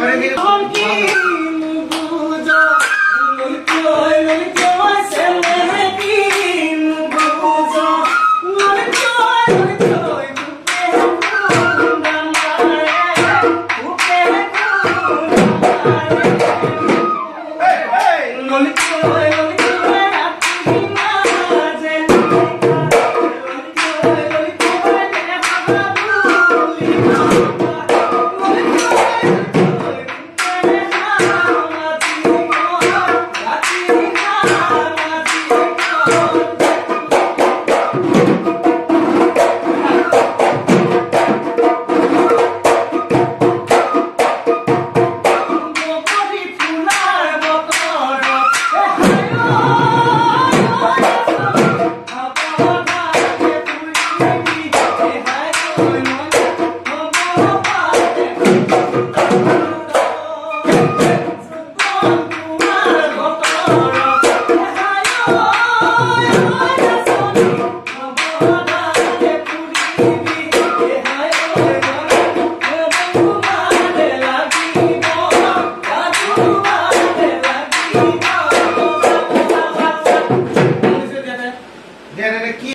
কৰিছিলো